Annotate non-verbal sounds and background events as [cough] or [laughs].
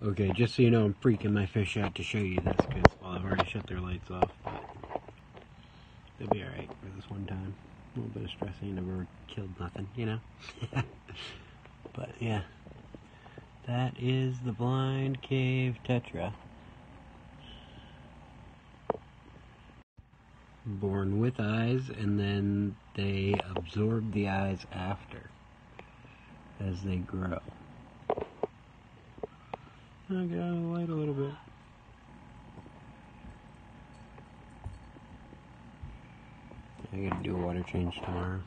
Okay, just so you know, I'm freaking my fish out to show you this because, well, I've already shut their lights off, but they'll be alright for this one time. A little bit of stress stressing, never killed nothing, you know? [laughs] but yeah, that is the Blind Cave Tetra. Born with eyes, and then they absorb the eyes after as they grow. I get out of the light a little bit. I gotta do a water change tomorrow.